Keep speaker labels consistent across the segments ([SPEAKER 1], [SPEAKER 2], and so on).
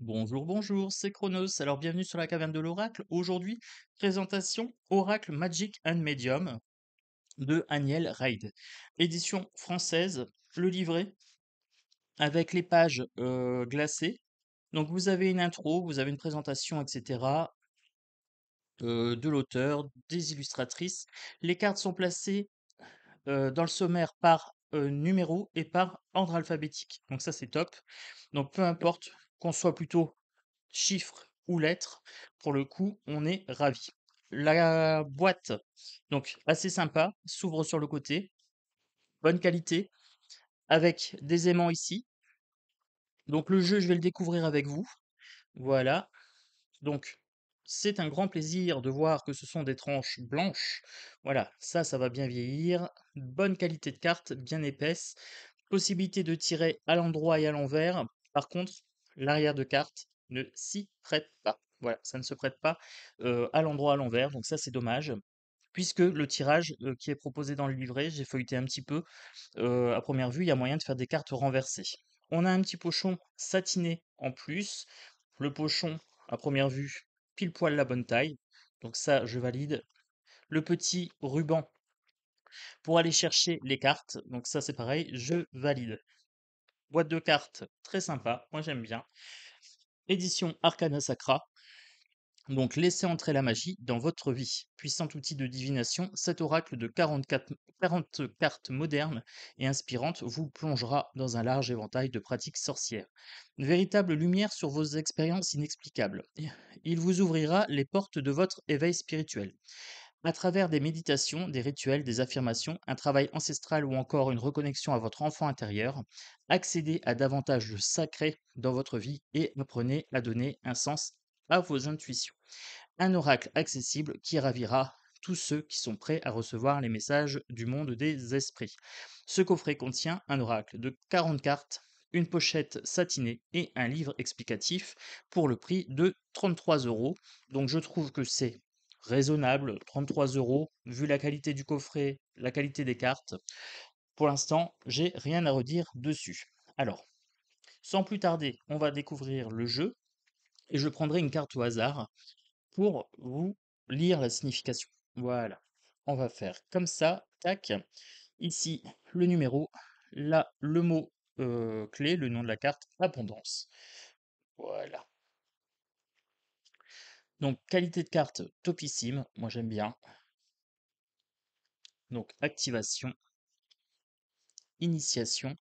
[SPEAKER 1] Bonjour, bonjour, c'est Chronos. Alors bienvenue sur la caverne de l'oracle. Aujourd'hui, présentation Oracle Magic and Medium de Aniel Reid. Édition française, le livret avec les pages euh, glacées. Donc vous avez une intro, vous avez une présentation, etc. euh, de l'auteur, des illustratrices. Les cartes sont placées euh, dans le sommaire par numéro et par ordre alphabétique. Donc ça c'est top. Donc peu importe qu'on soit plutôt chiffres ou lettres, pour le coup, on est ravi. La boîte, donc assez sympa, s'ouvre sur le côté, bonne qualité, avec des aimants ici. Donc le jeu, je vais le découvrir avec vous. Voilà. Donc c'est un grand plaisir de voir que ce sont des tranches blanches. Voilà, ça, ça va bien vieillir. Bonne qualité de carte, bien épaisse. Possibilité de tirer à l'endroit et à l'envers. Par contre, l'arrière de carte ne s'y prête pas. Voilà, ça ne se prête pas à l'endroit à l'envers, donc ça c'est dommage. Puisque le tirage qui est proposé dans le livret, j'ai feuilleté un petit peu, à première vue, il y a moyen de faire des cartes renversées. On a un petit pochon satiné en plus. Le pochon, à première vue, pile poil la bonne taille. Donc ça, je valide. Le petit ruban pour aller chercher les cartes. Donc ça, c'est pareil, je valide. Boîte de cartes, très sympa, moi j'aime bien. Édition Arcana Sacra. Donc laissez entrer la magie dans votre vie. Puissant outil de divination, cet oracle de 44, 40 cartes modernes et inspirantes vous plongera dans un large éventail de pratiques sorcières. Véritable lumière sur vos expériences inexplicables. Il vous ouvrira les portes de votre éveil spirituel. À travers des méditations, des rituels, des affirmations, un travail ancestral ou encore une reconnexion à votre enfant intérieur, accédez à davantage de sacré dans votre vie et apprenez à donner un sens à vos intuitions. Un oracle accessible qui ravira tous ceux qui sont prêts à recevoir les messages du monde des esprits. Ce coffret contient un oracle de 40 cartes, une pochette satinée et un livre explicatif pour le prix de 33 euros. Donc je trouve que c'est raisonnable, 33 euros, vu la qualité du coffret, la qualité des cartes. Pour l'instant, j'ai rien à redire dessus. Alors, sans plus tarder, on va découvrir le jeu et je prendrai une carte au hasard pour vous lire la signification. Voilà. On va faire comme ça. Tac. Ici, le numéro. Là, le mot euh, clé, le nom de la carte, abondance. Voilà. Donc, qualité de carte topissime. Moi, j'aime bien. Donc, activation. Initiation.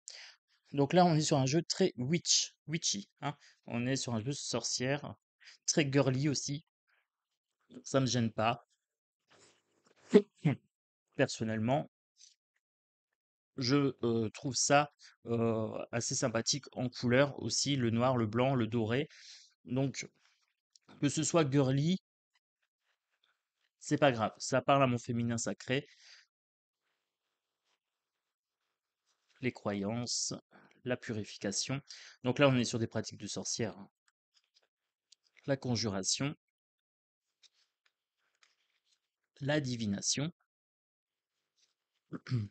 [SPEAKER 1] Donc là, on est sur un jeu très witch, witchy. Hein. On est sur un jeu sorcière, très girly aussi. Ça me gêne pas. Personnellement, je euh, trouve ça euh, assez sympathique en couleur aussi, le noir, le blanc, le doré. Donc, que ce soit girly, c'est pas grave. Ça parle à mon féminin sacré. Les croyances, la purification. Donc là, on est sur des pratiques de sorcière. Hein. La conjuration, la divination.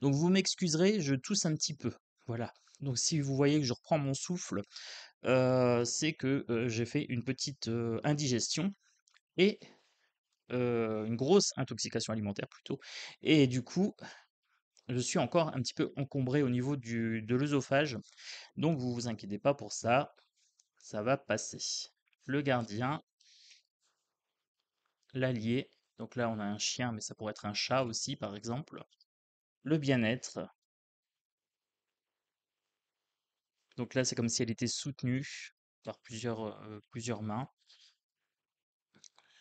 [SPEAKER 1] Donc vous m'excuserez, je tousse un petit peu. Voilà. Donc si vous voyez que je reprends mon souffle, c'est que j'ai fait une petite indigestion et une grosse intoxication alimentaire plutôt. Et du coup, je suis encore un petit peu encombré au niveau du, de l'œsophage. Donc vous vous inquiétez pas pour ça, ça va passer. Le gardien, l'allié, donc là on a un chien, mais ça pourrait être un chat aussi par exemple. Le bien-être. Donc là c'est comme si elle était soutenue par plusieurs, plusieurs mains.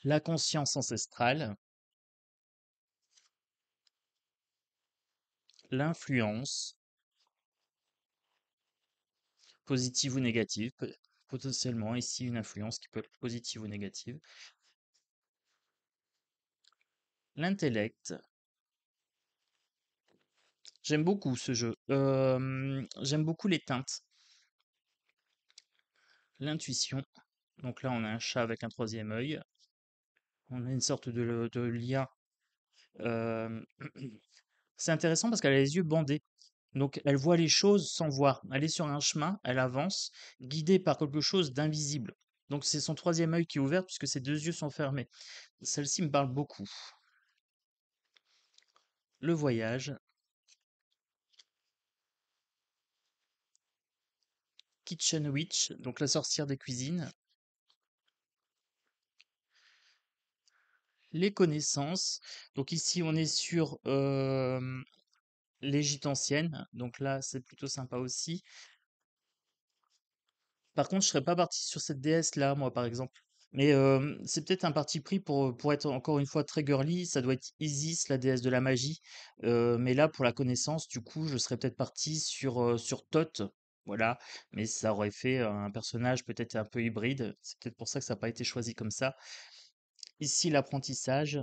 [SPEAKER 1] La conscience ancestrale. l'influence, positive ou négative, potentiellement ici une influence qui peut être positive ou négative, l'intellect. J'aime beaucoup ce jeu. J'aime beaucoup les teintes. L'intuition. Donc là, on a un chat avec un troisième œil. On a une sorte de, de lien C'est intéressant parce qu'elle a les yeux bandés. Donc elle voit les choses sans voir. Elle est sur un chemin, elle avance, guidée par quelque chose d'invisible. Donc c'est son troisième œil qui est ouvert puisque ses deux yeux sont fermés. Celle-ci me parle beaucoup. Le voyage. Kitchen Witch, donc la sorcière des cuisines. Les connaissances. Donc ici on est sur les gîtes anciennes. Donc là c'est plutôt sympa aussi. Par contre, je serais pas parti sur cette déesse là, moi par exemple. Mais c'est peut-être un parti pris pour, pour être encore une fois très girly. Ça doit être Isis, la déesse de la magie. mais là, pour la connaissance, du coup, je serais peut-être parti sur, sur Thoth. Voilà. Mais ça aurait fait un personnage peut-être un peu hybride. C'est peut-être pour ça que ça n'a pas été choisi comme ça. Ici, l'apprentissage.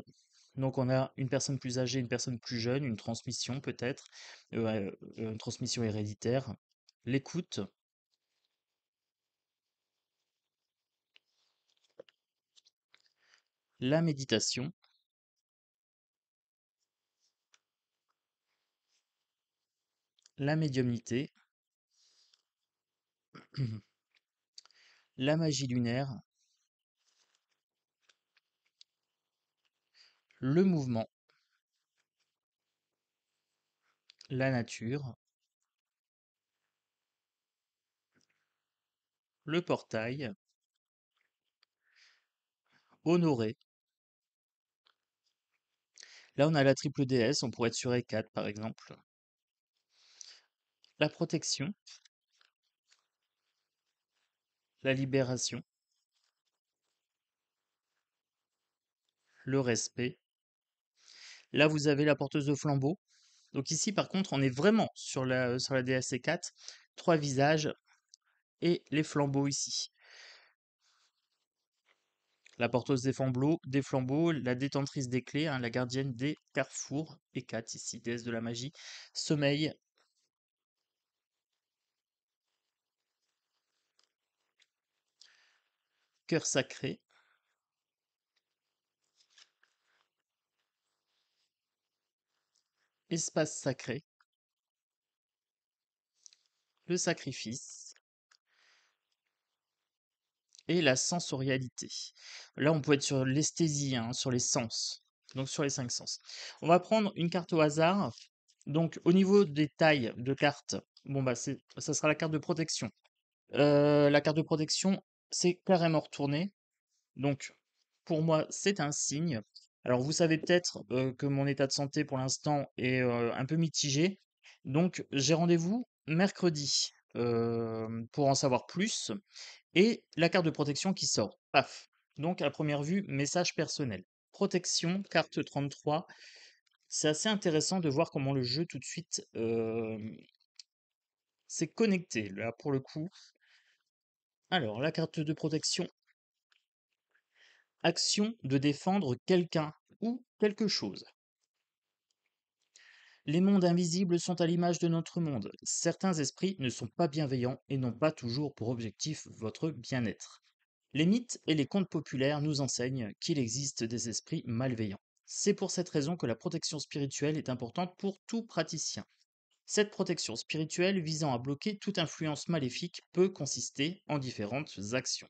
[SPEAKER 1] Donc, on a une personne plus âgée, une personne plus jeune, une transmission peut-être, une transmission héréditaire. L'écoute, la méditation, la médiumnité, la magie lunaire, le mouvement, la nature, le portail, honorer. Là, on a la triple DS, on pourrait être sur E4 par exemple. La protection, la libération, le respect. Là, vous avez la porteuse de flambeau. Donc ici, par contre, on est vraiment sur la, sur la DS E4. Trois visages et les flambeaux ici la porteuse des flambeaux, des flambeaux la détentrice des clés, hein, la gardienne des carrefours, et 4 ici, déesse de la magie, sommeil, cœur sacré, espace sacré, le sacrifice, et la sensorialité. Là, on peut être sur l'esthésie, hein, sur les sens, donc sur les cinq sens. On va prendre une carte au hasard. Donc, au niveau des tailles de cartes, bon bah, ça sera la carte de protection. Euh, la carte de protection, c'est carrément retourné. Donc, pour moi, c'est un signe. Alors, vous savez peut-être que mon état de santé pour l'instant est un peu mitigé. Donc, j'ai rendez-vous mercredi pour en savoir plus et la carte de protection qui sort. Paf. Donc à première vue, message personnel. Protection, carte 33. C'est assez intéressant de voir comment le jeu tout de suite s'est connecté là pour le coup. Alors la carte de protection. Action de défendre quelqu'un ou quelque chose. Les mondes invisibles sont à l'image de notre monde. Certains esprits ne sont pas bienveillants et n'ont pas toujours pour objectif votre bien-être. Les mythes et les contes populaires nous enseignent qu'il existe des esprits malveillants. C'est pour cette raison que la protection spirituelle est importante pour tout praticien. Cette protection spirituelle visant à bloquer toute influence maléfique peut consister en différentes actions.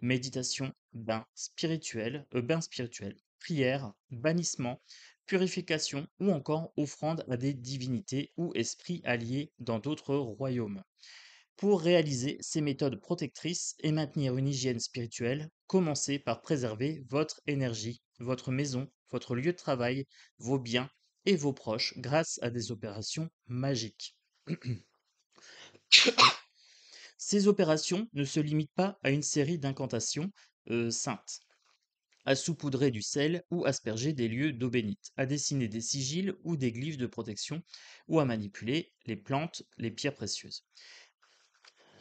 [SPEAKER 1] Méditation, bain spirituel, euh, bain spirituel, prière, bannissement, purification ou encore offrande à des divinités ou esprits alliés dans d'autres royaumes. Pour réaliser ces méthodes protectrices et maintenir une hygiène spirituelle, commencez par préserver votre énergie, votre maison, votre lieu de travail, vos biens et vos proches grâce à des opérations magiques. Ces opérations ne se limitent pas à une série d'incantations euh, saintes à saupoudrer du sel ou asperger des lieux d'eau bénite, à dessiner des sigils ou des glyphes de protection, ou à manipuler les plantes, les pierres précieuses.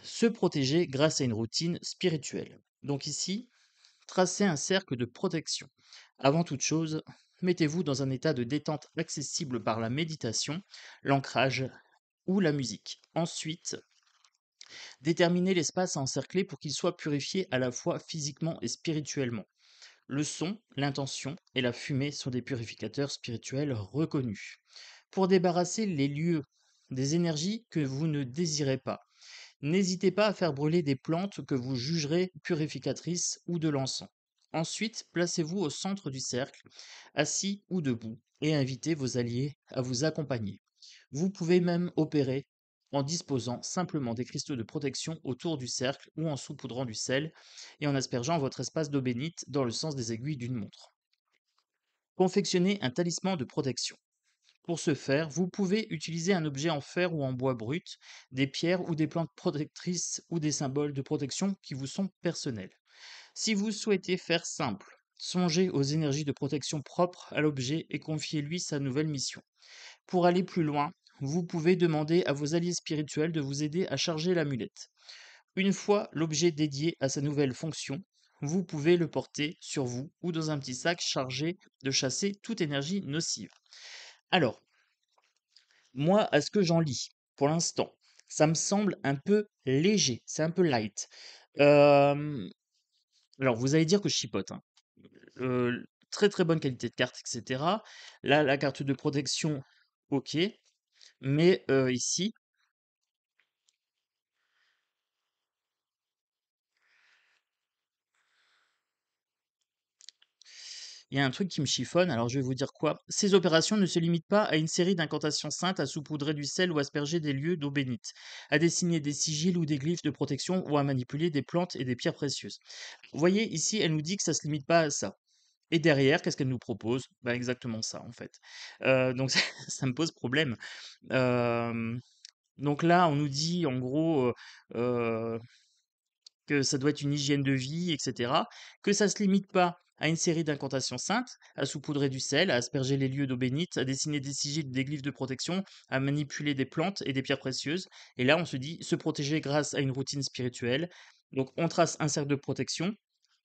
[SPEAKER 1] Se protéger grâce à une routine spirituelle. Donc ici, tracez un cercle de protection. Avant toute chose, mettez-vous dans un état de détente accessible par la méditation, l'ancrage ou la musique. Ensuite, déterminez l'espace à encercler pour qu'il soit purifié à la fois physiquement et spirituellement. Le son, l'intention et la fumée sont des purificateurs spirituels reconnus. Pour débarrasser les lieux des énergies que vous ne désirez pas. N'hésitez pas à faire brûler des plantes que vous jugerez purificatrices ou de l'encens. Ensuite, placez-vous au centre du cercle, assis ou debout, et invitez vos alliés à vous accompagner. Vous pouvez même opérer en disposant simplement des cristaux de protection autour du cercle ou en saupoudrant du sel et en aspergeant votre espace d'eau bénite dans le sens des aiguilles d'une montre. Confectionnez un talisman de protection. Pour ce faire, vous pouvez utiliser un objet en fer ou en bois brut, des pierres ou des plantes protectrices ou des symboles de protection qui vous sont personnels. Si vous souhaitez faire simple, songez aux énergies de protection propres à l'objet et confiez-lui sa nouvelle mission. Pour aller plus loin, vous pouvez demander à vos alliés spirituels de vous aider à charger l'amulette. Une fois l'objet dédié à sa nouvelle fonction, vous pouvez le porter sur vous ou dans un petit sac chargé de chasser toute énergie nocive. Alors, moi, à ce que j'en lis, pour l'instant, ça me semble un peu léger, c'est un peu light. Euh, alors, vous allez dire que je chipote. Hein. Très très bonne qualité de carte, etc. Là, la carte de protection, ok. Mais ici, il y a un truc qui me chiffonne, alors je vais vous dire quoi. Ces opérations ne se limitent pas à une série d'incantations saintes, à saupoudrer du sel ou asperger des lieux d'eau bénite, à dessiner des sigils ou des glyphes de protection ou à manipuler des plantes et des pierres précieuses. Vous voyez, ici, elle nous dit que ça ne se limite pas à ça. Et derrière, qu'est-ce qu'elle nous propose? Bah, Exactement ça, en fait. Euh, donc, ça, me pose problème. Euh, donc là, on nous dit, en gros, euh, que ça doit être une hygiène de vie, etc. Que ça ne se limite pas à une série d'incantations saintes, à saupoudrer du sel, à asperger les lieux d'eau bénite, à dessiner des sigils, des glyphes de protection, à manipuler des plantes et des pierres précieuses. Et là, on se dit se protéger grâce à une routine spirituelle. Donc, on trace un cercle de protection,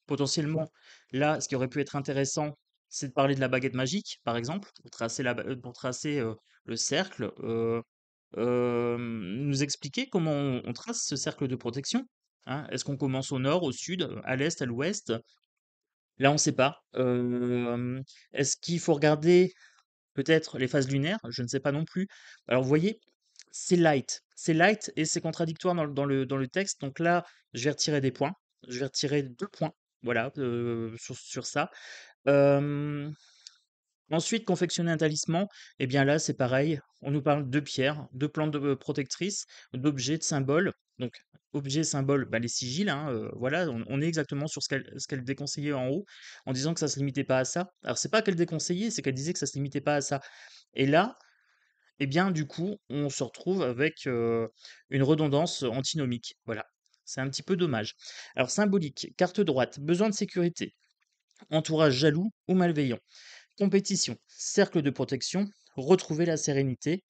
[SPEAKER 1] potentiellement, là, ce qui aurait pu être intéressant, c'est de parler de la baguette magique, par exemple, pour tracer, euh, euh, le cercle, euh, nous expliquer comment on, trace ce cercle de protection. Hein. Est-ce qu'on commence au nord, au sud, à l'est, à l'ouest? Là, on ne sait pas. Est-ce qu'il faut regarder peut-être les phases lunaires? Je ne sais pas non plus. Alors, vous voyez, c'est light. C'est light et c'est contradictoire dans, le, dans le texte. Donc là, je vais retirer des points. Je vais retirer deux points voilà, sur, ça. Ensuite, confectionner un talisman, eh bien là, c'est pareil. On nous parle de pierres, de plantes de, protectrices, d'objets, de symboles. Donc, objets, symboles, bah, les sigils, hein, voilà, on, est exactement sur ce qu'elle déconseillait en haut, en disant que ça se limitait pas à ça. Alors, c'est pas qu'elle déconseillait, c'est qu'elle disait que ça se limitait pas à ça. Et là, eh bien, du coup, on se retrouve avec une redondance antinomique. Voilà. C'est un petit peu dommage. Alors symbolique, carte droite, besoin de sécurité, entourage jaloux ou malveillant, compétition, cercle de protection, retrouver la sérénité,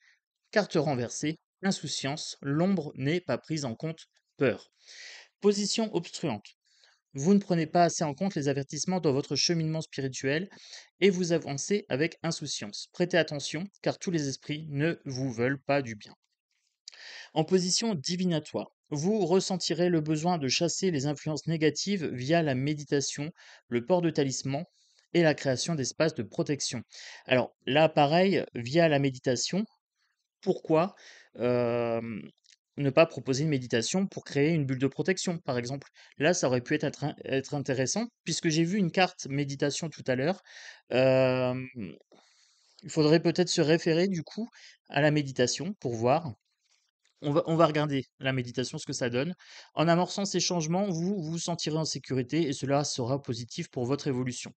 [SPEAKER 1] carte renversée, insouciance, l'ombre n'est pas prise en compte, peur. Position obstruante. Vous ne prenez pas assez en compte les avertissements dans votre cheminement spirituel et vous avancez avec insouciance. Prêtez attention car tous les esprits ne vous veulent pas du bien. En position divinatoire, vous ressentirez le besoin de chasser les influences négatives via la méditation, le port de talisman et la création d'espaces de protection. Alors là, pareil, via la méditation, pourquoi ne pas proposer une méditation pour créer une bulle de protection, par exemple? Là, ça aurait pu être, être intéressant, puisque j'ai vu une carte méditation tout à l'heure. il faudrait peut-être se référer du coup à la méditation pour voir on va, regarder la méditation, ce que ça donne. En amorçant ces changements, vous vous sentirez en sécurité et cela sera positif pour votre évolution.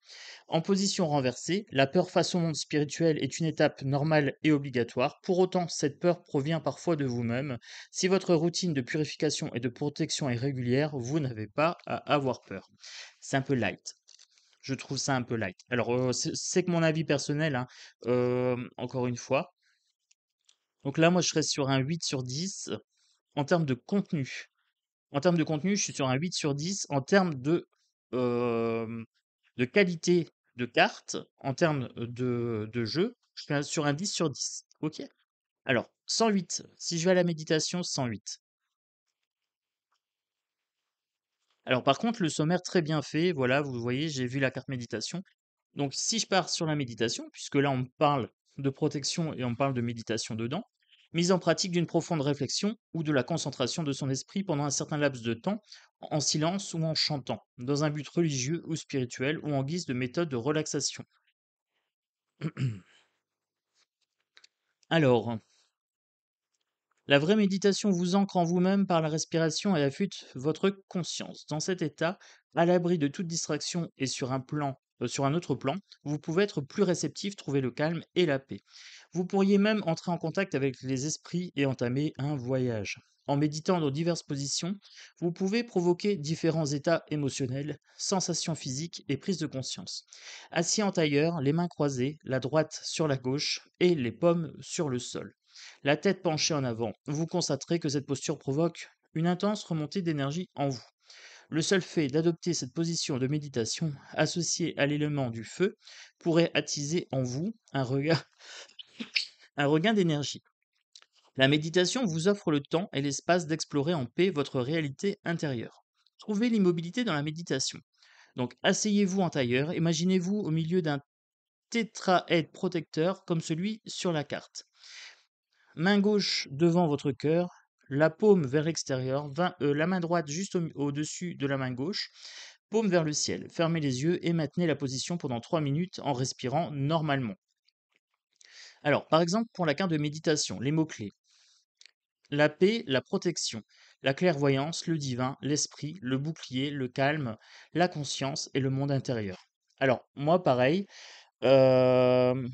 [SPEAKER 1] En position renversée, la peur face au monde spirituel est une étape normale et obligatoire. Pour autant, cette peur provient parfois de vous-même. Si votre routine de purification et de protection est régulière, vous n'avez pas à avoir peur. C'est un peu light. Je trouve ça un peu light. Alors, euh, c'est que mon avis personnel, hein. euh, encore une fois. Donc là, moi, je serais sur un 8 sur 10 en termes de contenu. En termes de contenu, je suis sur un 8 sur 10 en termes de, de qualité de carte, en termes de, de jeu, je suis sur un 10 sur 10. Ok? Alors, 108. Si je vais à la méditation, 108. Alors par contre, le sommaire très bien fait, voilà, vous voyez, j'ai vu la carte méditation. Donc si je pars sur la méditation, puisque là on parle de protection et on parle de méditation dedans, mise en pratique d'une profonde réflexion ou de la concentration de son esprit pendant un certain laps de temps, en silence ou en chantant, dans un but religieux ou spirituel ou en guise de méthode de relaxation. Alors, la vraie méditation vous ancre en vous-même par la respiration et affûte votre conscience. Dans cet état, à l'abri de toute distraction et sur un plan, sur un autre plan, vous pouvez être plus réceptif, trouver le calme et la paix. Vous pourriez même entrer en contact avec les esprits et entamer un voyage. En méditant dans diverses positions, vous pouvez provoquer différents états émotionnels, sensations physiques et prise de conscience. Assis en tailleur, les mains croisées, la droite sur la gauche et les pommes sur le sol. La tête penchée en avant, vous constaterez que cette posture provoque une intense remontée d'énergie en vous. Le seul fait d'adopter cette position de méditation associée à l'élément du feu pourrait attiser en vous un regain, d'énergie. La méditation vous offre le temps et l'espace d'explorer en paix votre réalité intérieure. Trouvez l'immobilité dans la méditation. Donc asseyez-vous en tailleur, imaginez-vous au milieu d'un tétraède protecteur comme celui sur la carte main gauche devant votre cœur, la paume vers l'extérieur, euh, la main droite juste au-dessus de la main gauche, paume vers le ciel. Fermez les yeux et maintenez la position pendant 3 minutes en respirant normalement. Alors, par exemple, pour la carte de méditation, les mots-clés. La paix, la protection, la clairvoyance, le divin, l'esprit, le bouclier, le calme, la conscience et le monde intérieur. Alors, moi, pareil, euh,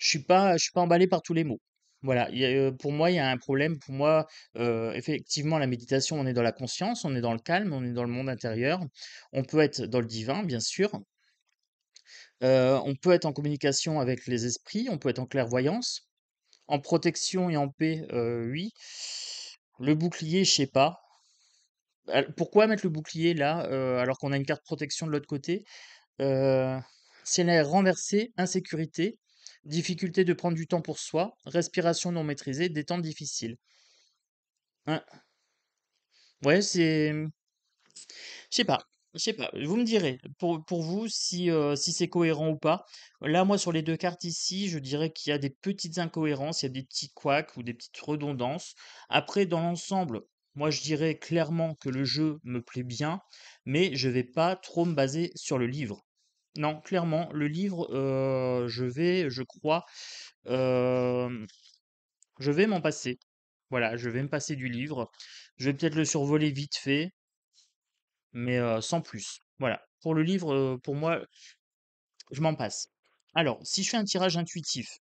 [SPEAKER 1] Je suis suis pas emballé par tous les mots. Voilà, il pour moi, il y a un problème. Pour moi, effectivement, la méditation, on est dans la conscience, on est dans le calme, on est dans le monde intérieur. On peut être dans le divin, bien sûr. On peut être en communication avec les esprits, on peut être en clairvoyance. En protection et en paix, oui. Le bouclier, je sais pas. pourquoi mettre le bouclier là, alors qu'on a une carte protection de l'autre côté? Heu, si elle est renversée, insécurité. Difficulté de prendre du temps pour soi, respiration non maîtrisée, détente difficile. Ouais. Ouais, c'est. Je sais pas. Je sais pas. Vous me direz, pour, pour vous, si, euh, si c'est cohérent ou pas. Là, moi, sur les deux cartes ici, je dirais qu'il y a des petites incohérences, il y a des petits couacs ou des petites redondances. Après, dans l'ensemble, moi, je dirais clairement que le jeu me plaît bien, mais je vais pas trop me baser sur le livre. Non, clairement, le livre, heu, je vais, je crois, hem, je vais m'en passer. Voilà, je vais me passer du livre. Je vais peut-être le survoler vite fait, mais heu, sans plus. Voilà. Pour le livre, pour moi, je m'en passe. Alors, si je fais un tirage intuitif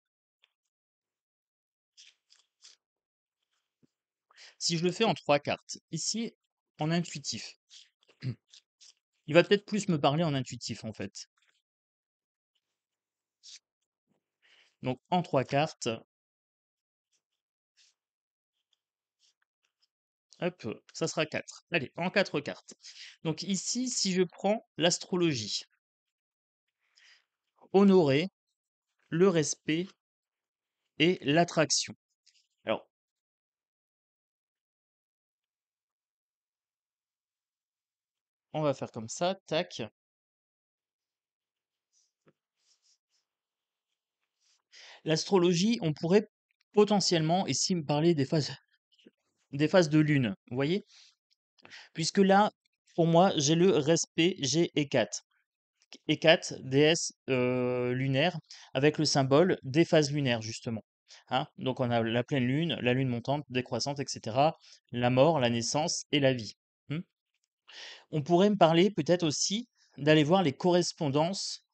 [SPEAKER 1] si je le fais en 3 cartes, ici, en intuitif, il va peut-être plus me parler en intuitif, en fait. Donc en 3 cartes Hop, ça sera 4. Allez, en 4 cartes. Donc ici, si je prends l'astrologie, honorer, le respect et l'attraction. Alors, on va faire comme ça, tac. L'astrologie, on pourrait potentiellement ici me parler des phases des phases de lune, vous voyez? Puisque là, pour moi, j'ai le respect, j'ai Hécate. Hécate, déesse euh, lunaire, avec le symbole des phases lunaires, justement. Hein. Donc on a la pleine lune, la lune montante, décroissante, etc. La mort, la naissance et la vie. Mmh. On pourrait me parler peut-être aussi d'aller voir les correspondances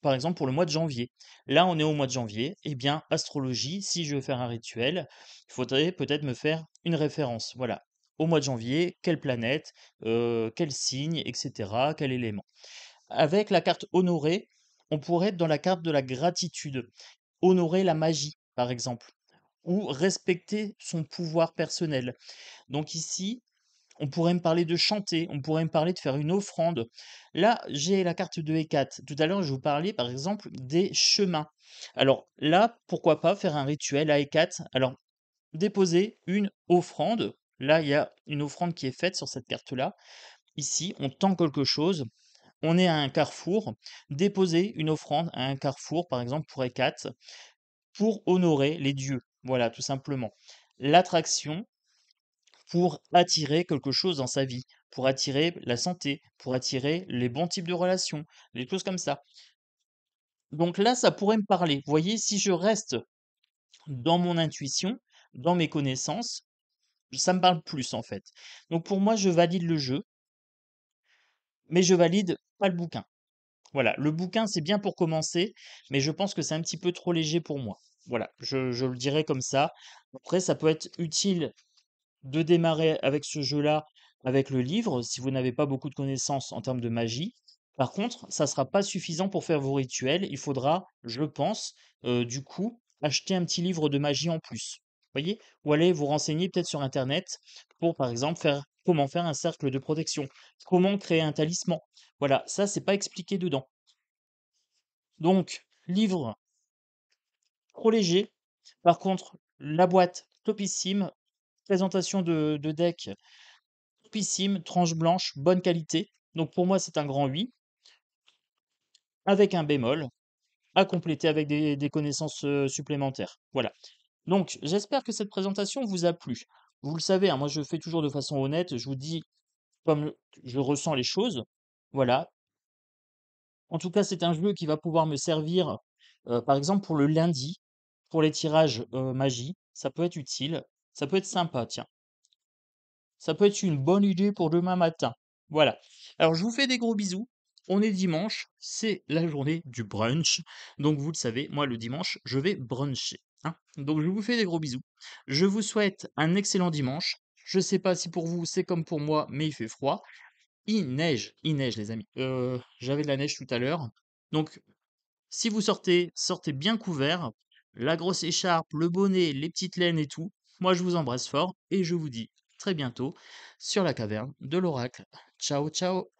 [SPEAKER 1] par exemple pour le mois de janvier. Là, on est au mois de janvier. Eh bien, astrologie, si je veux faire un rituel, il faudrait peut-être me faire une référence. Voilà. Au mois de janvier, quelle planète, euh, quel signe, etc., quel élément. Avec la carte honorée, on pourrait être dans la carte de la gratitude. Honorer la magie, par exemple. Ou respecter son pouvoir personnel. Donc ici, on pourrait me parler de chanter, on pourrait me parler de faire une offrande. Là, j'ai la carte de Hécate. Tout à l'heure, je vous parlais par exemple des chemins. Alors là, pourquoi pas faire un rituel à Hécate? Alors, déposer une offrande. Là, il y a une offrande qui est faite sur cette carte-là. Ici, on tend quelque chose. on est à un carrefour, déposer une offrande à un carrefour, par exemple pour Hécate, pour honorer les dieux. Voilà, tout simplement. L'attraction pour attirer quelque chose dans sa vie, pour attirer la santé, pour attirer les bons types de relations, des choses comme ça. Donc là, ça pourrait me parler. Vous voyez, si je reste dans mon intuition, dans mes connaissances, ça me parle plus en fait. Donc pour moi, je valide le jeu, mais je valide pas le bouquin. Voilà, le bouquin, c'est bien pour commencer, mais je pense que c'est un petit peu trop léger pour moi. Voilà, je, je le dirais comme ça. Après, ça peut être utile de démarrer avec ce jeu-là, avec le livre, si vous n'avez pas beaucoup de connaissances en termes de magie. Par contre, ça ne sera pas suffisant pour faire vos rituels. Il faudra, je pense, euh, du coup, acheter un petit livre de magie en plus. Voyez? Ou aller vous renseigner peut-être sur Internet pour, par exemple, faire comment faire un cercle de protection, comment créer un talisman. Voilà, ça, c'est pas expliqué dedans. Donc, livre trop léger. Par contre, la boîte topissime, présentation de, de deck topissime, tranche blanche, bonne qualité. Donc pour moi, c'est un grand 8, avec un bémol, à compléter avec des, connaissances supplémentaires. Voilà. Donc, j'espère que cette présentation vous a plu. Vous le savez, hein, moi je fais toujours de façon honnête, je vous dis comme je ressens les choses. Voilà. En tout cas, c'est un jeu qui va pouvoir me servir, par exemple, pour le lundi, pour les tirages magie. Ça peut être utile. Ça peut être sympa, tiens. Ça peut être une bonne idée pour demain matin. Voilà. Alors, je vous fais des gros bisous. On est dimanche, c'est la journée du brunch. Donc, vous le savez, moi, le dimanche, je vais bruncher. Hein. Donc, je vous fais des gros bisous. Je vous souhaite un excellent dimanche. Je ne sais pas si pour vous, c'est comme pour moi, mais il fait froid. Il neige, il neige, les amis. Euh, j'avais de la neige tout à l'heure. Donc, si vous sortez, sortez bien couvert. La grosse écharpe, le bonnet, les petites laines et tout. Moi, je vous embrasse fort et je vous dis très bientôt sur la caverne de l'oracle. Ciao, ciao